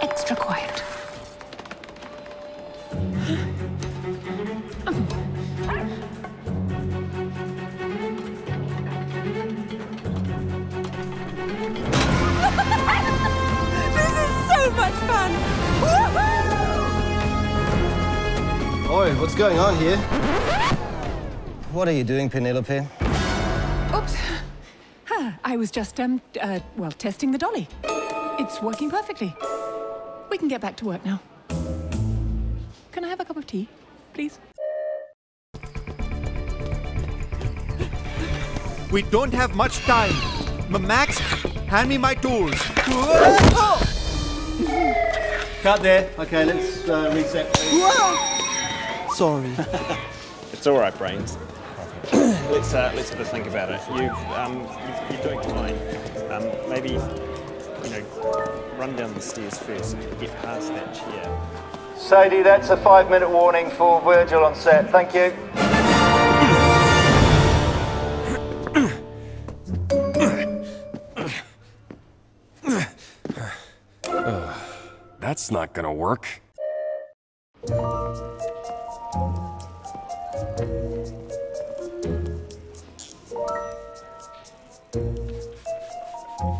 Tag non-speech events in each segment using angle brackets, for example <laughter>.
Extra quiet. <laughs> This is so much fun! Oi, what's going on here? What are you doing, Penelope? Oops. Huh, I was just, um, uh, well, testing the dolly. It's working perfectly. We can get back to work now. Can I have a cup of tea, please? We don't have much time. M- Max, hand me my tools. Cut there. Okay, let's uh, reset. Sorry. <laughs> It's all right, brains. <coughs> let's uh, let's have a think about it. You've um, you- you're doing fine. Um, maybe you know, run down the stairs first. and Get past that chair. Sadie, that's a five minute warning for Virgil on set. Thank you. That's not gonna work.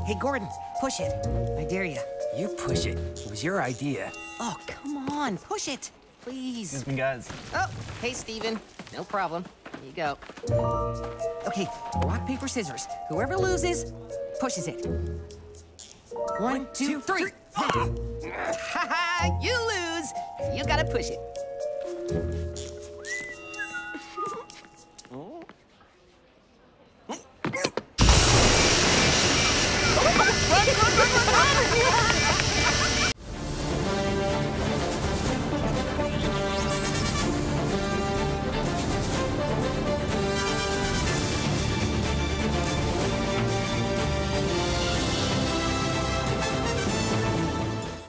Hey, Gordon, push it. I dare you. You push it. It was your idea. Oh, come on, push it. Please. guys. Oh, hey, Steven. No problem. Here you go. Okay, rock, paper, scissors. Whoever loses, pushes it. One, two, three. Ha ha! <laughs> You lose. You gotta push it.